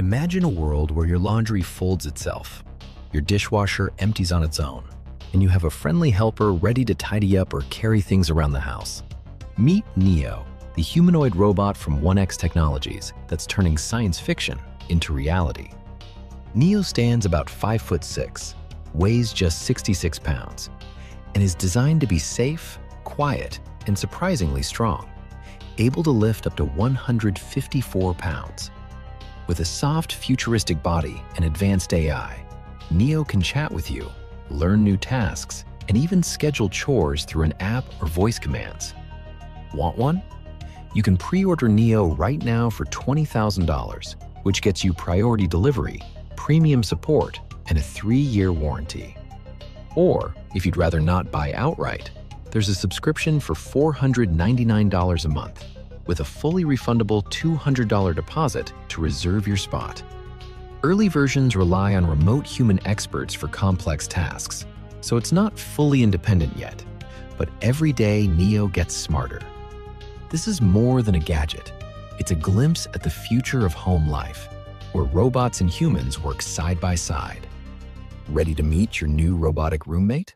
Imagine a world where your laundry folds itself, your dishwasher empties on its own, and you have a friendly helper ready to tidy up or carry things around the house. Meet Neo, the humanoid robot from 1X Technologies that's turning science fiction into reality. Neo stands about 5 foot 6, weighs just 66 pounds, and is designed to be safe, quiet, and surprisingly strong, able to lift up to 154 pounds. With a soft, futuristic body and advanced AI, Neo can chat with you, learn new tasks, and even schedule chores through an app or voice commands. Want one? You can pre-order Neo right now for $20,000, which gets you priority delivery, premium support, and a three-year warranty. Or, if you'd rather not buy outright, there's a subscription for $499 a month with a fully refundable $200 deposit to reserve your spot. Early versions rely on remote human experts for complex tasks, so it's not fully independent yet. But every day, Neo gets smarter. This is more than a gadget. It's a glimpse at the future of home life, where robots and humans work side by side. Ready to meet your new robotic roommate?